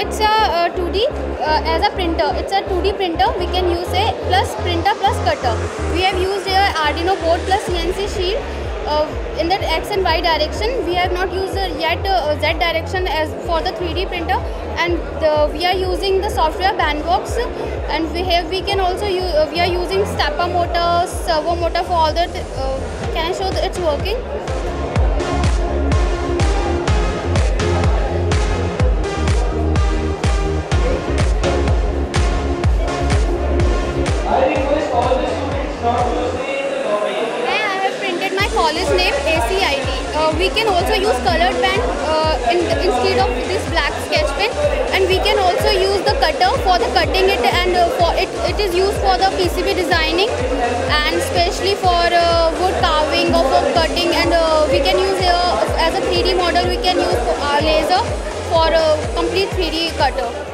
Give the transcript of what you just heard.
It's a uh, 2D uh, as a printer. It's a 2D printer. We can use a plus printer plus cutter. We have used a Arduino board plus CNC shield uh, in the X and Y direction. We have not used uh, yet uh, Z direction as for the 3D printer, and uh, we are using the software Benbox. And we have we can also use uh, we are using stepper motor, servo motor for all that. Uh, can I show that it's working? College name ACIT. Uh, we can also use colored pen uh, in, instead of this black sketch pen and we can also use the cutter for the cutting it and uh, for it, it is used for the PCB designing and especially for uh, wood carving or for cutting and uh, we can use as a 3D model we can use uh, laser for a complete 3D cutter.